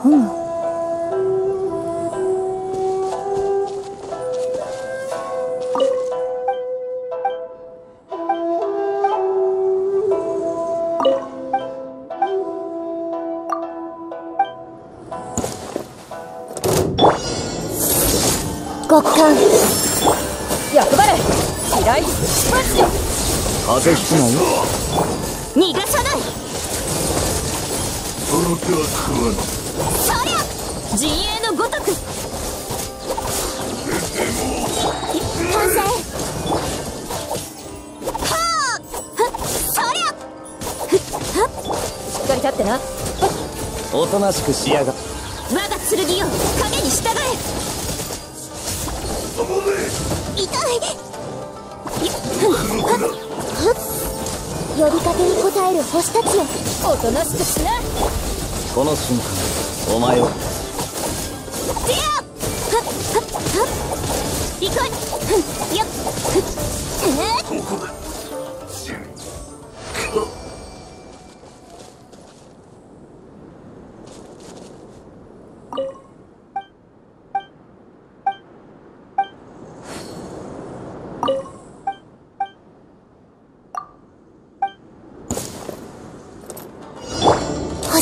ふむ極寒役払い嫌い。マジで。風邪ひくなよ逃がさない。その手は食わぬそりゃ！陣営のごとく。完成。はあそりゃ！しっかり立ってなおとなしくしやが我が剣よ影に従え痛い呼びかけに応える星たちよおとなしくしなこの瞬間お前を。でやはっはっはっいこいふんよっ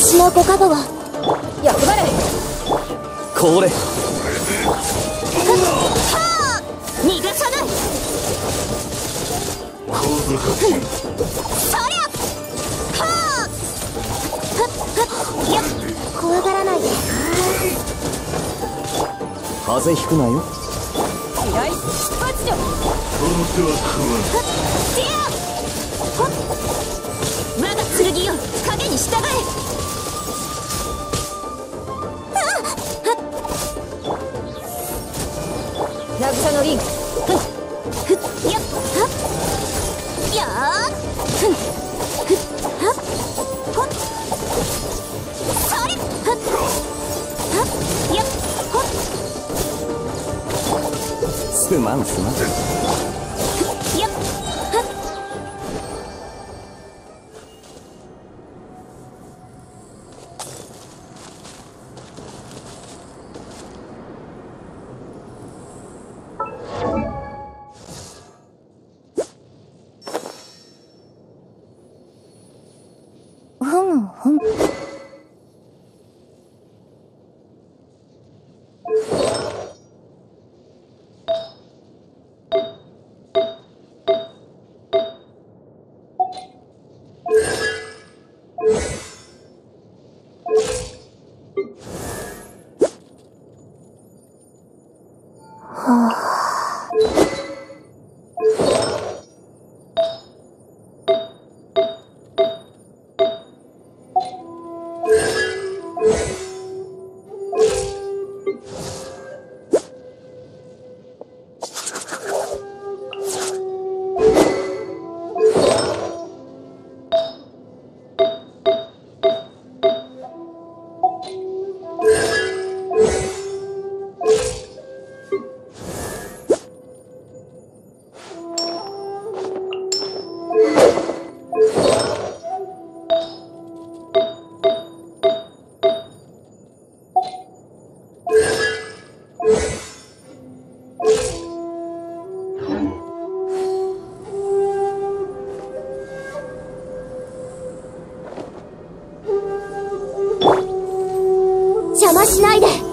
ふっえーここだ死ぬ星のご加護は？役払い。これ。逃がさない。そりゃはあはっはっよっ怖がらないで風邪ひくなよ嫌いマジでその手は食わのリングふっやっはっやーふんふっはっほっそれはっはっよっほっすまんすまんふむ邪魔しないで。